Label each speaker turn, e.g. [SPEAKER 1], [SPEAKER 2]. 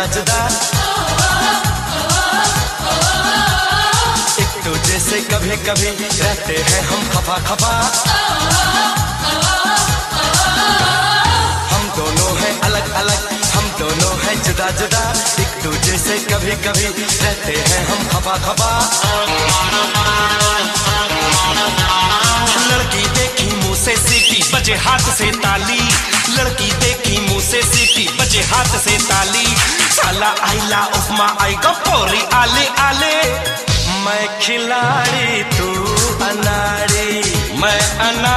[SPEAKER 1] जुदा जुदा एक दूजे से कभी कभी रहते हैं हम खफा खफा हम दोनों हैं अलग अलग हम दोनों हैं जुदा जुदा एक दूजे से कभी कभी रहते हैं हम खफा खफा लड़की देखी मुँह से सीटी, बजे हाथ से ताली। लड़की देखी मुँह से सीटी, बजे हाथ से ताली। साला आईला उपमा आई गपोरी आले आले। मैं खिलाड़ी तू अनाड़ी। मैं अनाड़ी।